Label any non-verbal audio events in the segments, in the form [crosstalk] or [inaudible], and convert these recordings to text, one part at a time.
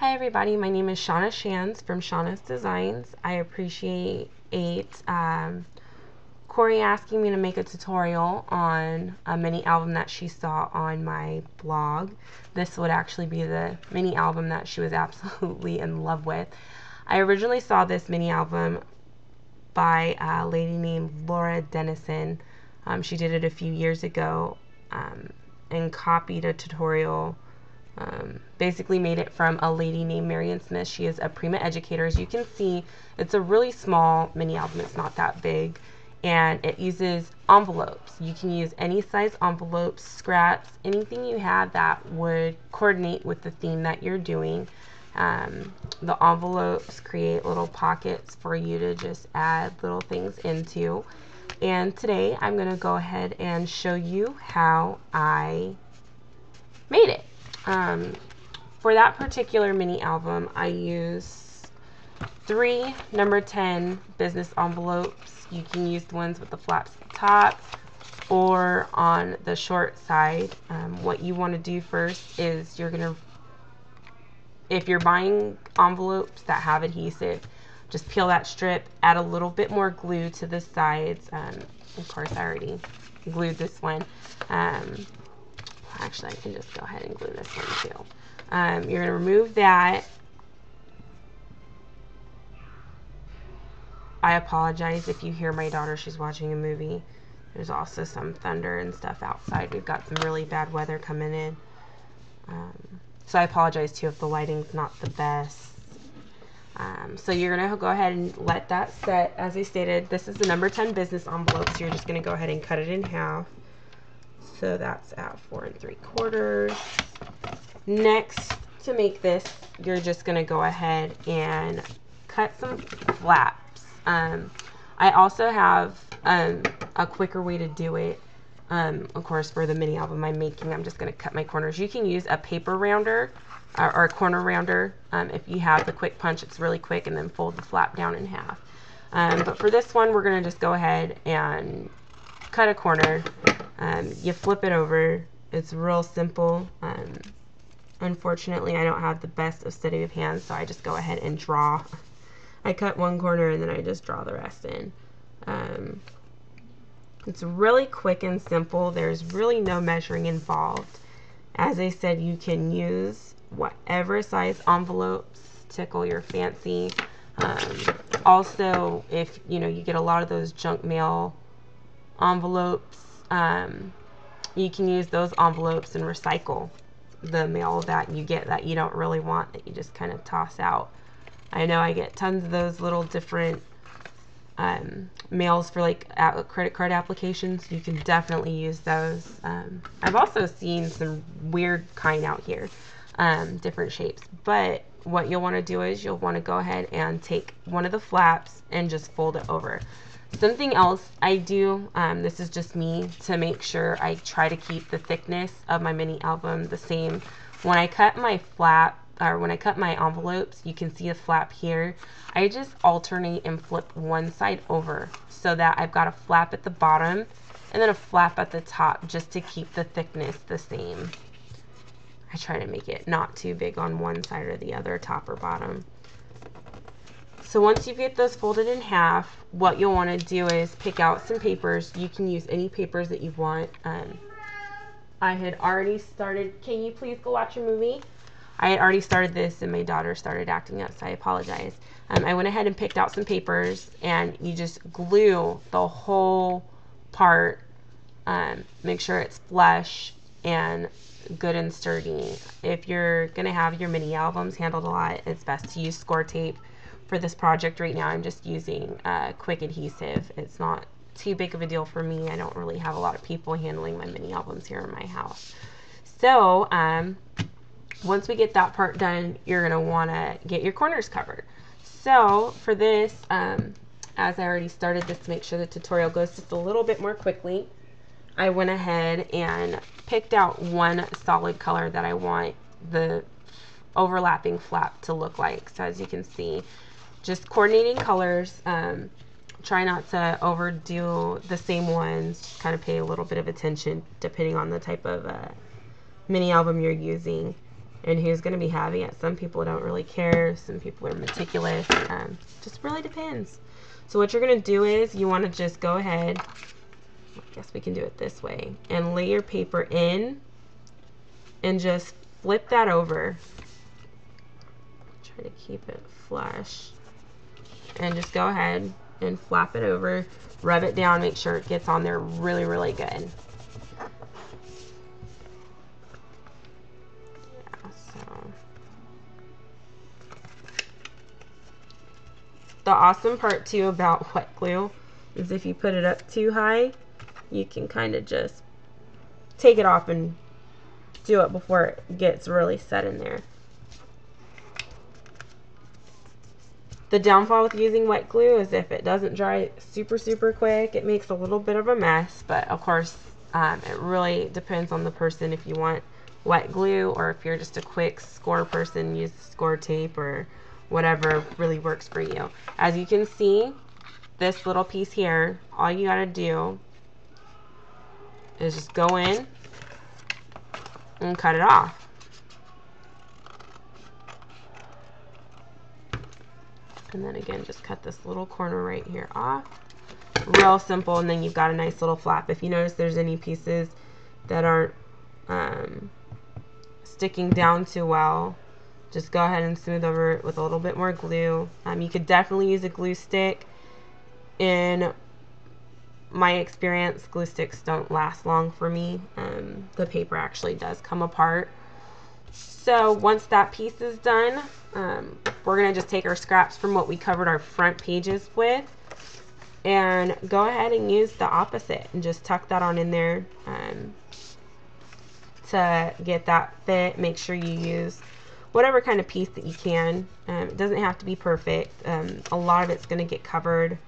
Hi everybody, my name is Shanna Shands from Shanna's Designs. I appreciate um, Corey asking me to make a tutorial on a mini album that she saw on my blog. This would actually be the mini album that she was [laughs] absolutely in love with. I originally saw this mini album by a lady named Laura Denison. Um, she did it a few years ago um, and copied a tutorial um, basically made it from a lady named Marion Smith. She is a Prima educator. As you can see, it's a really small mini album. It's not that big. And it uses envelopes. You can use any size envelopes, scraps, anything you have that would coordinate with the theme that you're doing. Um, the envelopes create little pockets for you to just add little things into. And today I'm going to go ahead and show you how I made it. Um, for that particular mini album, I use three number 10 business envelopes. You can use the ones with the flaps at the top or on the short side. Um, what you want to do first is you're going to, if you're buying envelopes that have adhesive, just peel that strip, add a little bit more glue to the sides. Um, of course, I already glued this one. Um, Actually, I can just go ahead and glue this one too. Um, you're going to remove that. I apologize if you hear my daughter. She's watching a movie. There's also some thunder and stuff outside. We've got some really bad weather coming in. Um, so I apologize too if the lighting's not the best. Um, so you're going to go ahead and let that set. As I stated, this is the number 10 business envelope. So you're just going to go ahead and cut it in half. So that's at four and three quarters. Next, to make this, you're just going to go ahead and cut some flaps. Um, I also have um, a quicker way to do it. Um, of course, for the mini album I'm making, I'm just going to cut my corners. You can use a paper rounder or, or a corner rounder. Um, if you have the quick punch, it's really quick, and then fold the flap down in half. Um, but for this one, we're going to just go ahead and cut a corner um, you flip it over. It's real simple. Um, unfortunately, I don't have the best of steady of hands, so I just go ahead and draw. I cut one corner and then I just draw the rest in. Um, it's really quick and simple. There's really no measuring involved. As I said, you can use whatever size envelopes tickle your fancy. Um, also, if you know you get a lot of those junk mail envelopes um, you can use those envelopes and recycle the mail that you get that you don't really want that you just kind of toss out. I know I get tons of those little different um, mails for like credit card applications. You can definitely use those. Um, I've also seen some weird kind out here, um, different shapes. But what you'll want to do is you'll want to go ahead and take one of the flaps and just fold it over. Something else I do, um, this is just me, to make sure I try to keep the thickness of my mini album the same. When I cut my flap, or when I cut my envelopes, you can see a flap here. I just alternate and flip one side over so that I've got a flap at the bottom and then a flap at the top just to keep the thickness the same. I try to make it not too big on one side or the other, top or bottom. So once you get those folded in half, what you'll want to do is pick out some papers. You can use any papers that you want. Um, I had already started, can you please go watch a movie? I had already started this and my daughter started acting up, so I apologize. Um, I went ahead and picked out some papers and you just glue the whole part. Um, make sure it's flush and good and sturdy. If you're going to have your mini albums handled a lot, it's best to use score tape for this project right now, I'm just using uh, quick adhesive. It's not too big of a deal for me. I don't really have a lot of people handling my mini albums here in my house. So um, once we get that part done, you're going to want to get your corners covered. So for this, um, as I already started this to make sure the tutorial goes just a little bit more quickly, I went ahead and picked out one solid color that I want the overlapping flap to look like. So as you can see, just coordinating colors. Um, try not to overdo the same ones. Just kind of pay a little bit of attention depending on the type of uh, mini album you're using. and who's going to be having it. Some people don't really care. Some people are meticulous. Um, just really depends. So what you're going to do is you want to just go ahead, I guess we can do it this way, and lay your paper in and just flip that over. Try to keep it flush. And just go ahead and flap it over, rub it down, make sure it gets on there really, really good. The awesome part too about [laughs] wet glue is if you put it up too high, you can kind of just take it off and do it before it gets really set in there. The downfall with using wet glue is if it doesn't dry super, super quick, it makes a little bit of a mess. But of course, um, it really depends on the person if you want wet glue or if you're just a quick score person, use score tape or whatever really works for you. As you can see, this little piece here, all you gotta do is just go in and cut it off. And then again, just cut this little corner right here off. Real simple, and then you've got a nice little flap. If you notice there's any pieces that aren't um, sticking down too well, just go ahead and smooth over it with a little bit more glue. Um, you could definitely use a glue stick. In my experience, glue sticks don't last long for me. Um, the paper actually does come apart. So once that piece is done, um, we're going to just take our scraps from what we covered our front pages with and go ahead and use the opposite and just tuck that on in there um, to get that fit. Make sure you use whatever kind of piece that you can. Um, it doesn't have to be perfect. Um, a lot of it's going to get covered.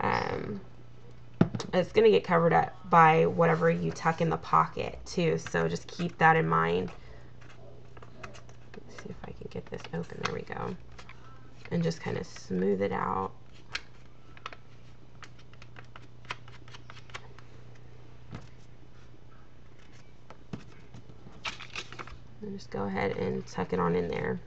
Um, it's going to get covered up by whatever you tuck in the pocket too. So just keep that in mind. Let's see if I can get this open. There we go. And just kind of smooth it out. And just go ahead and tuck it on in there.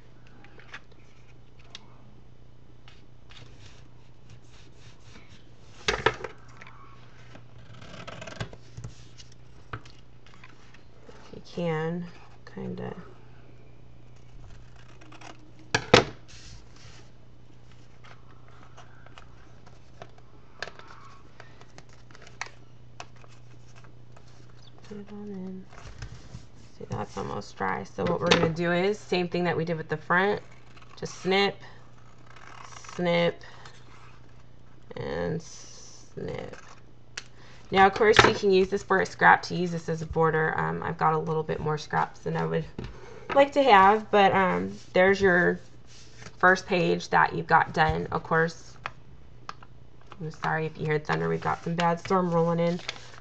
If you can, kind of put it on in. See, that's almost dry. So what we're going to do is, same thing that we did with the front, just snip, snip, and snip. Now, of course, you can use this for a scrap to use this as a border. Um, I've got a little bit more scraps than I would like to have, but um, there's your first page that you've got done. Of course, I'm sorry if you heard thunder. We've got some bad storm rolling in.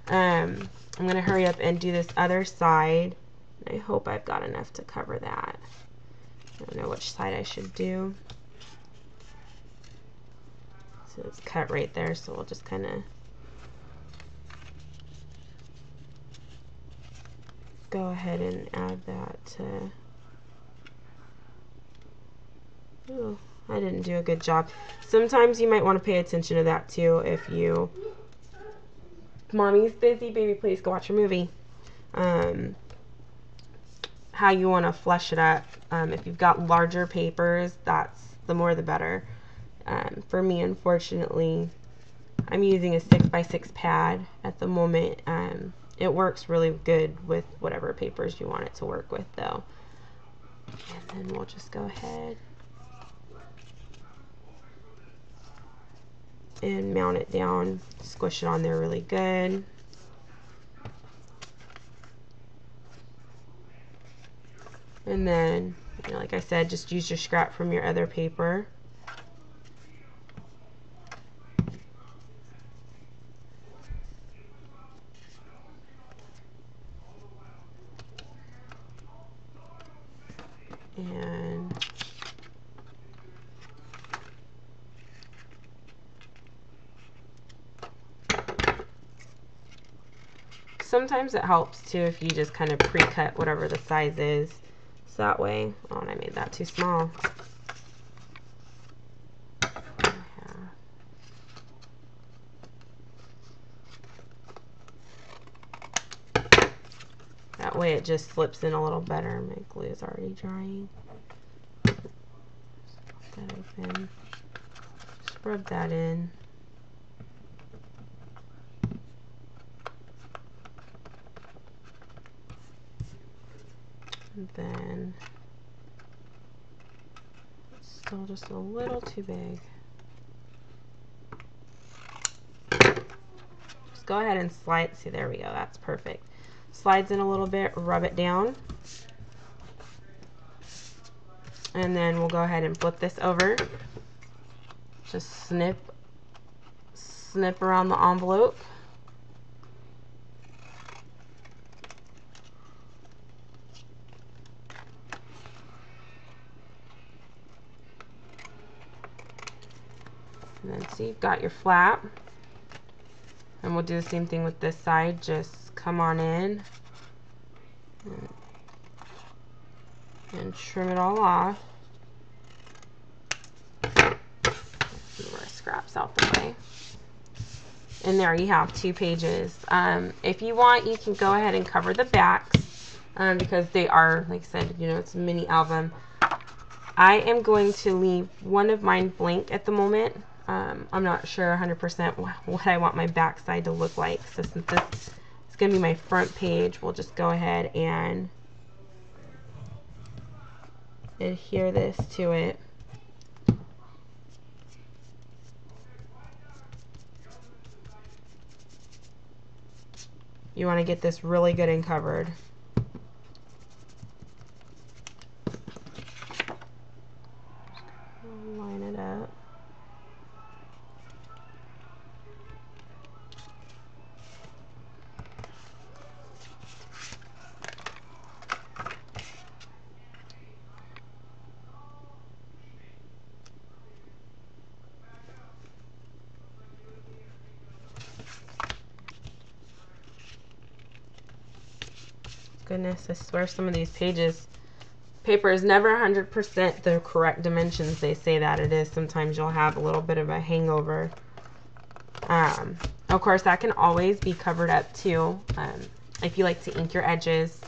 Um, I'm going to hurry up and do this other side. I hope I've got enough to cover that. I don't know which side I should do. So it's cut right there, so we'll just kind of go ahead and add that to... Ooh, I didn't do a good job. Sometimes you might want to pay attention to that too if you... Mommy's busy, baby, please go watch your movie. Um, how you want to flush it up. Um, if you've got larger papers, that's the more the better. Um, for me, unfortunately, I'm using a 6x6 pad at the moment. Um, it works really good with whatever papers you want it to work with, though. And then we'll just go ahead and mount it down, squish it on there really good. And then, you know, like I said, just use your scrap from your other paper. And sometimes it helps too if you just kind of pre-cut whatever the size is that way. Oh, and I made that too small. That way it just slips in a little better. My glue is already drying. that open. Just rub that in. And then still just a little too big. Just go ahead and slide. See, there we go. That's perfect. Slides in a little bit, rub it down. And then we'll go ahead and flip this over. Just snip, snip around the envelope. See, you've got your flap. And we'll do the same thing with this side. Just come on in and, and trim it all off. Move our scraps out the way. And there you have two pages. Um, if you want, you can go ahead and cover the backs um, because they are, like I said, you know, it's a mini album. I am going to leave one of mine blank at the moment um, I'm not sure 100% what I want my backside to look like. So since this is going to be my front page, we'll just go ahead and adhere this to it. You want to get this really good and covered. Goodness, I swear some of these pages, paper is never 100% the correct dimensions they say that it is. Sometimes you'll have a little bit of a hangover. Um, of course, that can always be covered up too. Um, if you like to ink your edges.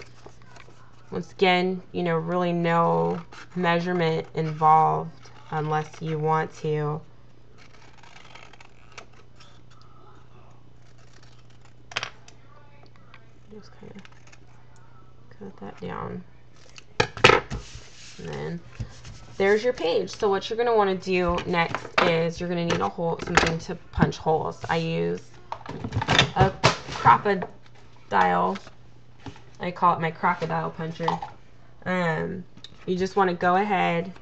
Once again, you know, really no measurement involved unless you want to. Just kind of cut that down. And then there's your page. So what you're going to want to do next is you're going to need a hole, something to punch holes. I use a crocodile. I call it my crocodile puncher. Um, you just want to go ahead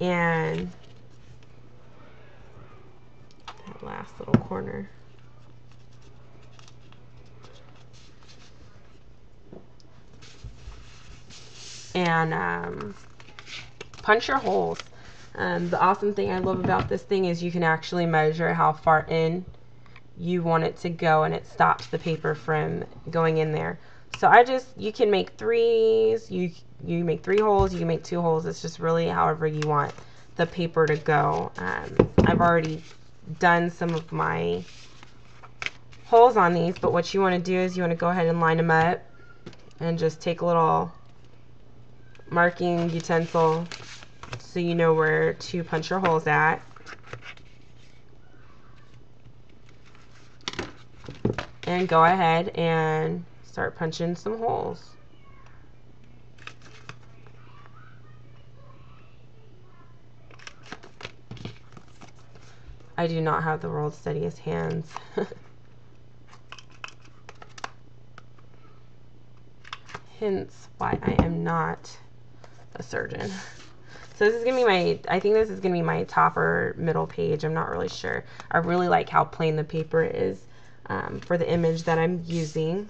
and that last little corner. And um, punch your holes. Um, the awesome thing I love about this thing is you can actually measure how far in you want it to go and it stops the paper from going in there. So I just, you can make threes, you, you make three holes, you can make two holes. It's just really however you want the paper to go. Um, I've already done some of my holes on these, but what you want to do is you want to go ahead and line them up and just take a little marking utensil so you know where to punch your holes at. And go ahead and start punching some holes. I do not have the world's steadiest hands. [laughs] Hence why I am not a surgeon. So this is going to be my, I think this is going to be my top or middle page. I'm not really sure. I really like how plain the paper is um, for the image that I'm using.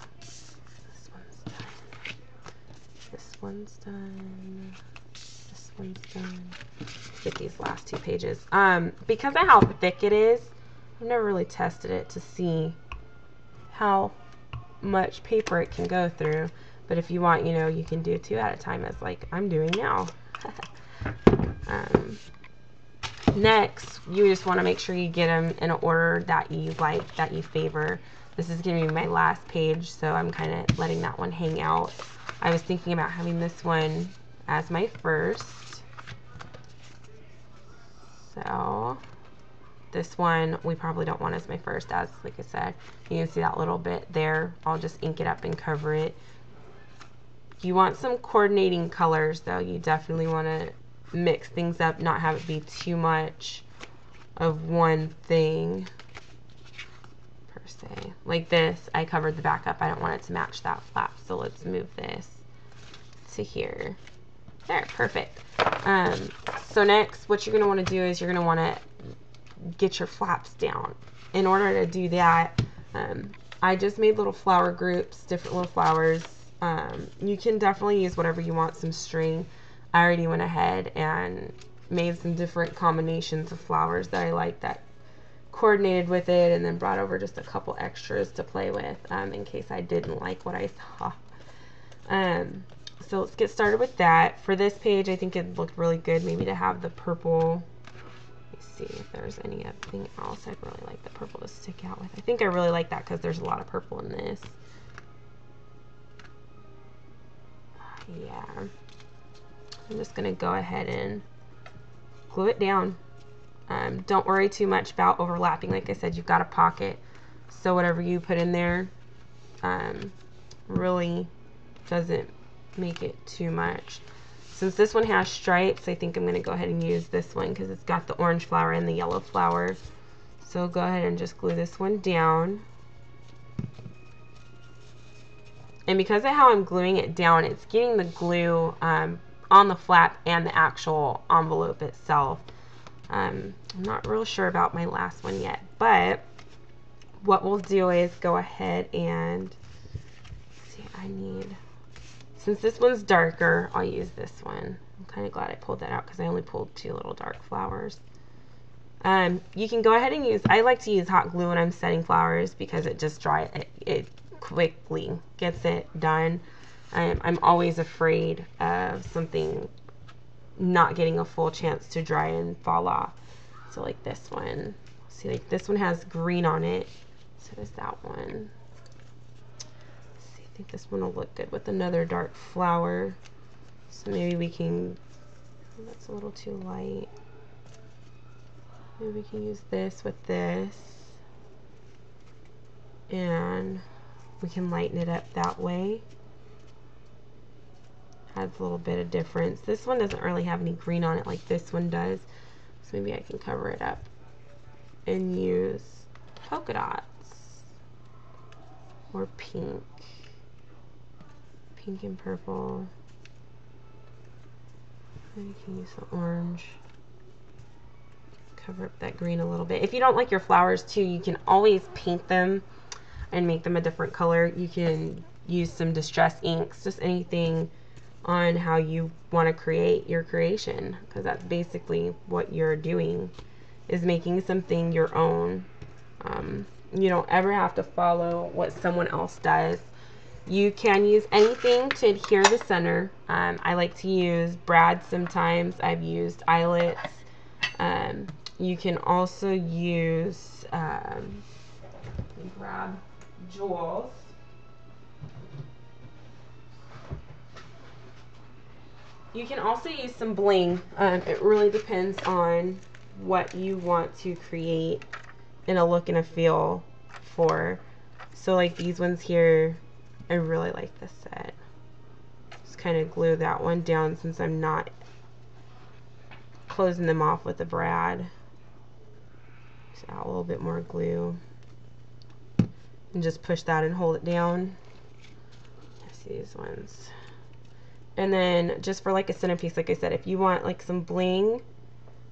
This one's done. This one's done. Get these last two pages. Um, because of how thick it is, I've never really tested it to see how much paper it can go through. But if you want, you know, you can do two at a time as like I'm doing now. [laughs] um, next, you just want to make sure you get them in an order that you like, that you favor. This is going to be my last page, so I'm kind of letting that one hang out. I was thinking about having this one as my first. So this one we probably don't want as my first as like I said you can see that little bit there I'll just ink it up and cover it you want some coordinating colors though. You definitely want to mix things up not have it be too much of one thing per se. Like this I covered the back up I don't want it to match that flap so let's move this to here. There perfect. Um, so next what you're going to want to do is you're going to want to get your flaps down. In order to do that, um, I just made little flower groups, different little flowers. Um, you can definitely use whatever you want, some string. I already went ahead and made some different combinations of flowers that I like that coordinated with it and then brought over just a couple extras to play with um, in case I didn't like what I saw. Um, so let's get started with that. For this page, I think it looked really good maybe to have the purple Let me see if there's anything else I'd really like the purple to stick out with. I think I really like that because there's a lot of purple in this. Yeah. I'm just to go ahead and glue it down. Um, don't worry too much about overlapping. Like I said, you've got a pocket. So whatever you put in there um, really doesn't make it too much. Since this one has stripes, I think I'm to go ahead and use this one because it's got the orange flower and the yellow flower. So go ahead and just glue this one down. And because of how I'm gluing it down, it's getting the glue um, on the flap and the actual envelope itself. Um, I'm not real sure about my last one yet, but what we'll do is go ahead and see, I need since this one's darker, I'll use this one. I'm kind of glad I pulled that out because I only pulled two little dark flowers. Um, you can go ahead and use, I like to use hot glue when I'm setting flowers because it just dry, it, it quickly gets it done. Um, I'm always afraid of something not getting a full chance to dry and fall off. So like this one, see like this one has green on it. So does that one See, I think this one will look good with another dark flower. So maybe we can, that's a little too light. Maybe we can use this with this. And we can lighten it up that way. Adds a little bit of difference. This one doesn't really have any green on it like this one does. So maybe I can cover it up and use polka dots or pink pink and purple. Maybe you can use the orange. Cover up that green a little bit. If you don't like your flowers too, you can always paint them and make them a different color. You can use some distress inks, just anything on how you want to create your creation because that's basically what you're doing is making something your own. Um, you don't ever have to follow what someone else does you can use anything to adhere the center. Um, I like to use brads sometimes. I've used eyelets. Um, you can also use, um, grab jewels. You can also use some bling. Um, it really depends on what you want to create in a look and a feel for. So like these ones here, I really like this set. Just kind of glue that one down since I'm not closing them off with a brad. Just add a little bit more glue. And just push that and hold it down. these ones. And then just for like a centerpiece, like I said, if you want like some bling,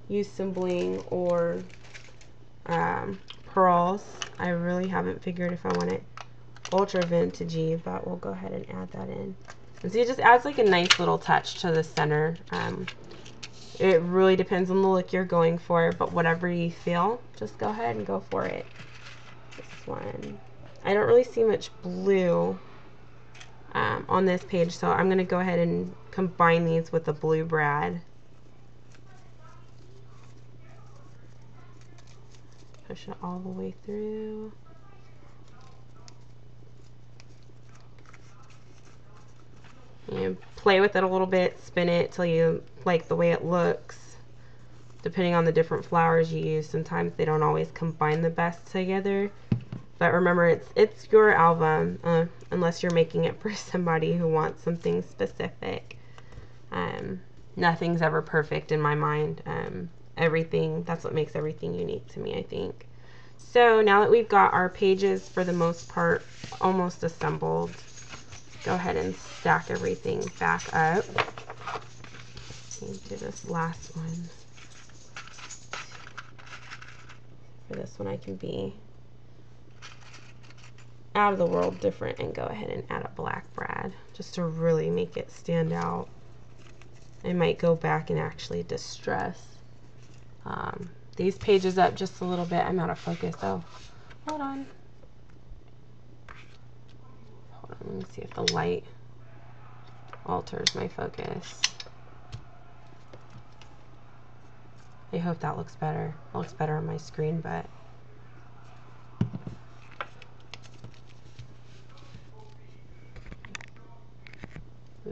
use some bling or um, pearls. I really haven't figured if I want it ultra vintagey, but we'll go ahead and add that in. And see, it just adds like a nice little touch to the center. Um, it really depends on the look you're going for, but whatever you feel, just go ahead and go for it. This one. I don't really see much blue um, on this page. So I'm going to go ahead and combine these with the blue brad. Push it all the way through. You play with it a little bit, spin it till you like the way it looks. Depending on the different flowers you use, sometimes they don't always combine the best together. But remember, it's it's your album, uh, unless you're making it [laughs] for somebody who wants something specific. Um, nothing's ever perfect in my mind. Um, everything, that's what makes everything unique to me, I think. So now that we've got our pages, for the most part, almost assembled, go ahead and stack everything back up. Do this last one. For this one, I can be out of the world different and go ahead and add a black brad just to really make it stand out. I might go back and actually distress um, these pages up just a little bit. I'm out of focus though. Hold on. Hold on, let me see if the light alters my focus. I hope that looks better. It looks better on my screen, but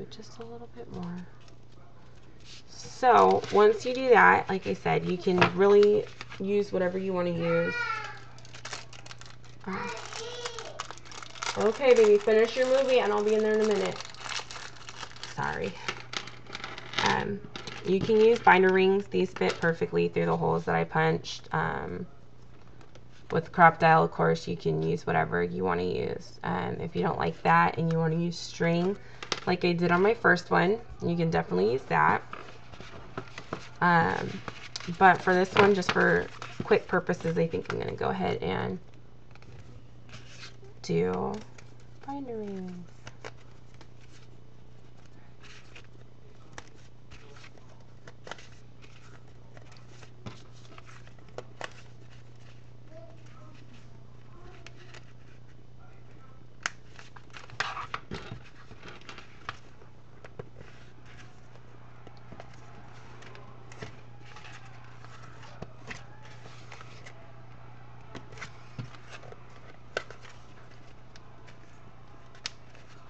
just a little bit more. So once you do that, like I said, you can really use whatever you want to use. Uh, okay, baby, finish your movie and I'll be in there in a minute. Sorry. Um, you can use binder rings. These fit perfectly through the holes that I punched. Um, with Crop-A-Dile, of course, you can use whatever you want to use. Um, if you don't like that and you want to use string, like I did on my first one, you can definitely use that. Um, but for this one, just for quick purposes, I think I'm going to go ahead and do binder rings.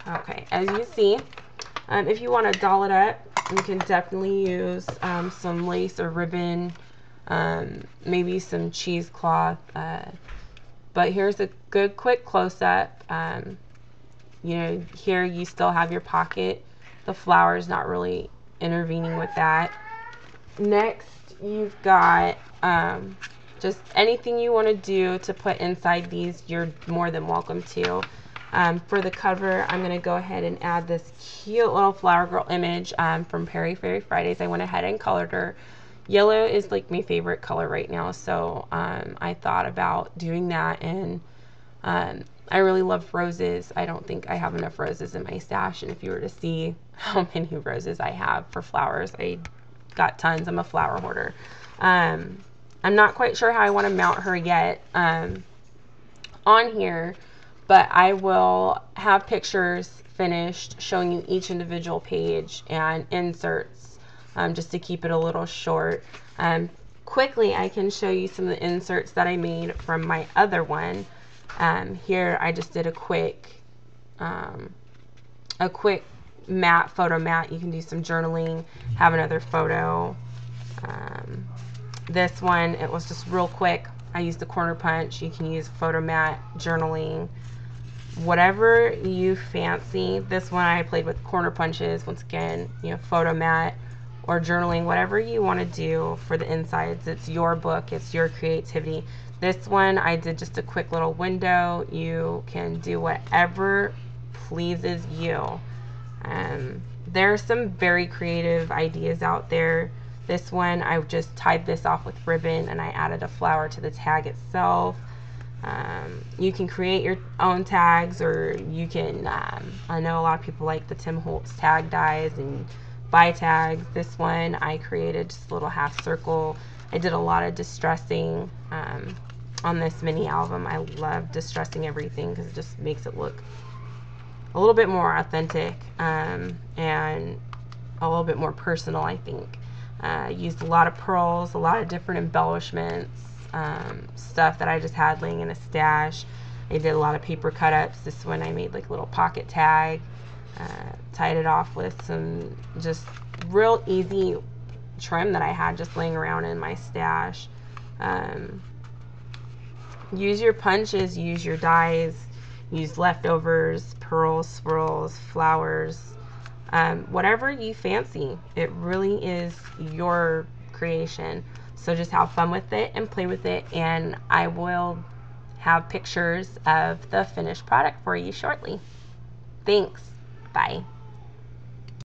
Okay, as you see, um, if you want to doll it up, you can definitely use um, some lace or ribbon, um, maybe some cheesecloth. Uh, but here's a good quick close-up. Um, you know, here you still have your pocket. The flower is not really intervening with that. Next, you've got um, just anything you want to do to put inside these, you're more than welcome to. Um, for the cover, I'm going to go ahead and add this cute little flower girl image um, from Perry Fairy Fridays. I went ahead and colored her. Yellow is like my favorite color right now, so um, I thought about doing that. And um, I really love roses. I don't think I have enough roses in my stash. And if you were to see [laughs] how many roses I have for flowers, I got tons. I'm a flower hoarder. Um, I'm not quite sure how I want to mount her yet. Um, on here, but I will have pictures finished showing you each individual page and inserts um, just to keep it a little short. Um, quickly, I can show you some of the inserts that I made from my other one. Um, here, I just did a quick, um, a quick mat, photo mat. You can do some journaling, have another photo. Um, this one, it was just real quick. I used the corner punch. You can use photo mat, journaling, whatever you fancy. This one I played with corner punches, once again, you know, photo mat or journaling, whatever you want to do for the insides. It's your book, it's your creativity. This one I did just a quick little window. You can do whatever pleases you. Um, there are some very creative ideas out there. This one, I just tied this off with ribbon and I added a flower to the tag itself. Um, you can create your own tags or you can, um, I know a lot of people like the Tim Holtz tag dies and buy tags. This one I created just a little half circle. I did a lot of distressing um, on this mini album. I love distressing everything because it just makes it look a little bit more authentic um, and a little bit more personal, I think. Uh, used a lot of pearls, a lot of different embellishments, um, stuff that I just had laying in a stash. I did a lot of paper cut ups. This one I made like a little pocket tag, uh, tied it off with some just real easy trim that I had just laying around in my stash. Um, use your punches, use your dies, use leftovers, pearls, swirls, flowers, um, whatever you fancy. It really is your creation. So just have fun with it and play with it, and I will have pictures of the finished product for you shortly. Thanks. Bye.